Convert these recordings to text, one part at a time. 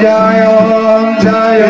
加油加油。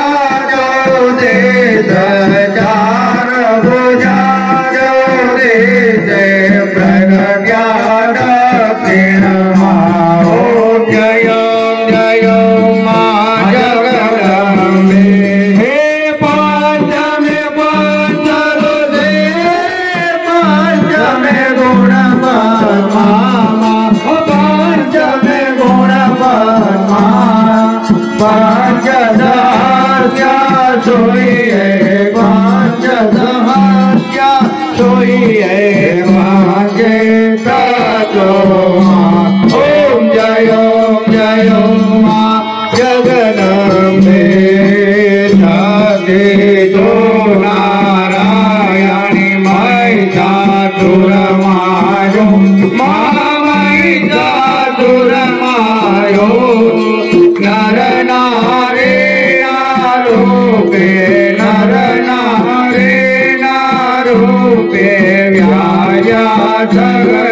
Carla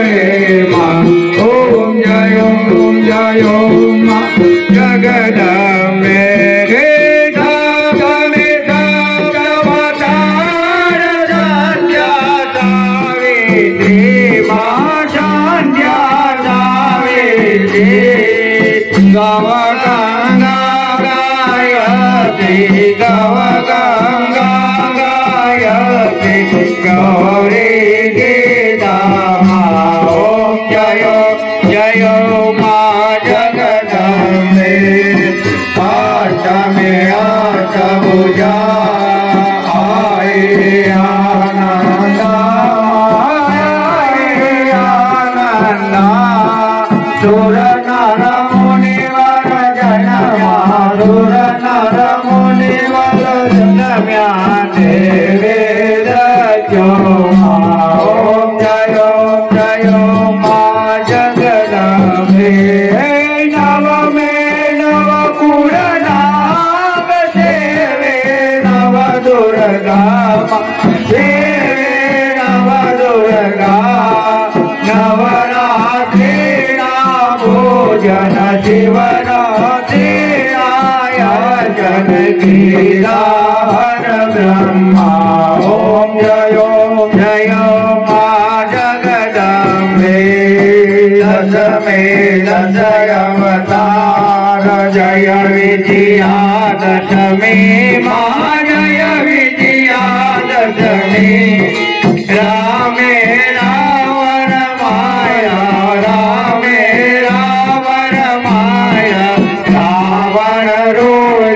Durga हे नव दुर्गा नवरात्रिणा भोजन शिवरात्रिणाया जनकीराहर ब्रह्मा ॐ जयो, जय मा जगदम्बे मे दशयवतार जय विद्या दशमे मा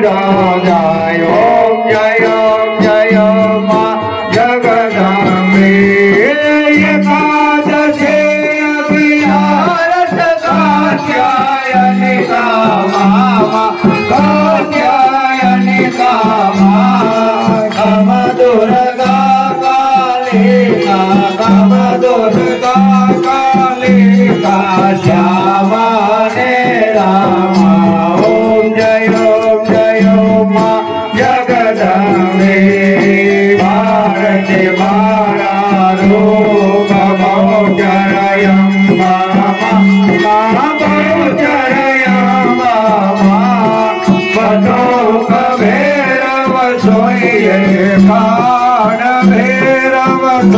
Rama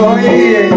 너희의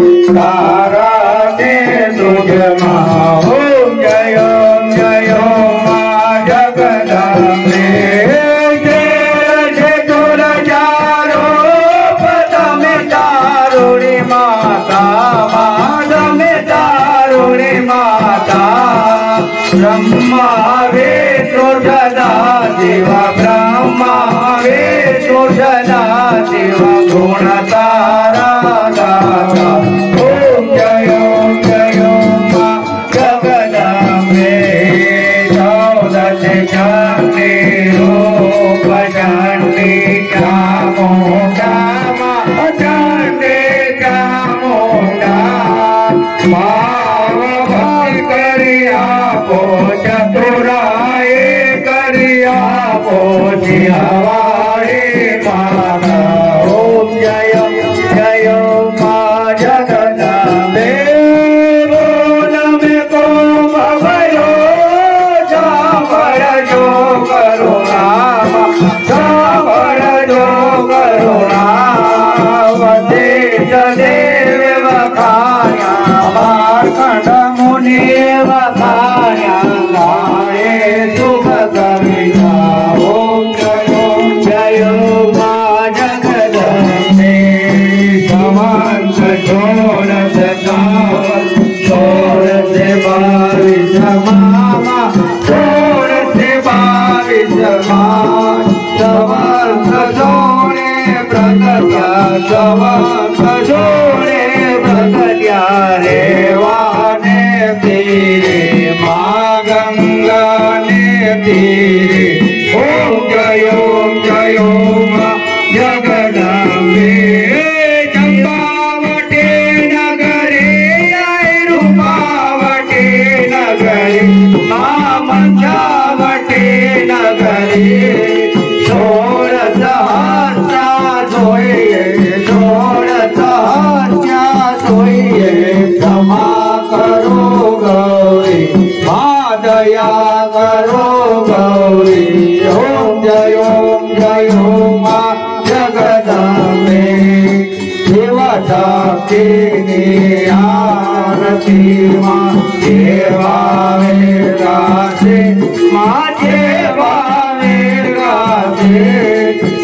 मे रा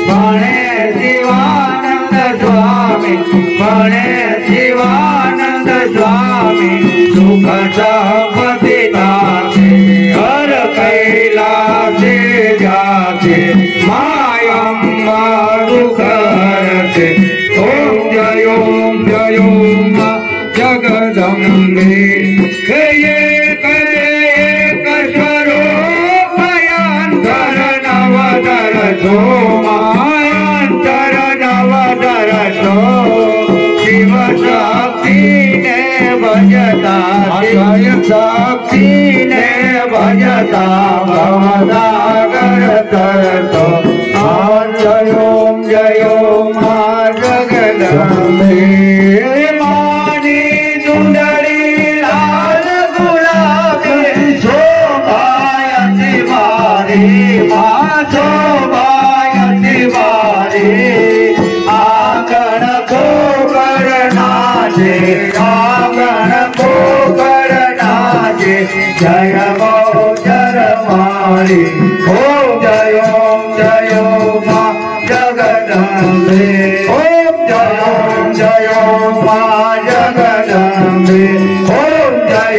भणे दिवानन्द स्वामि पणे दिवानन्द स्वामि सुखदा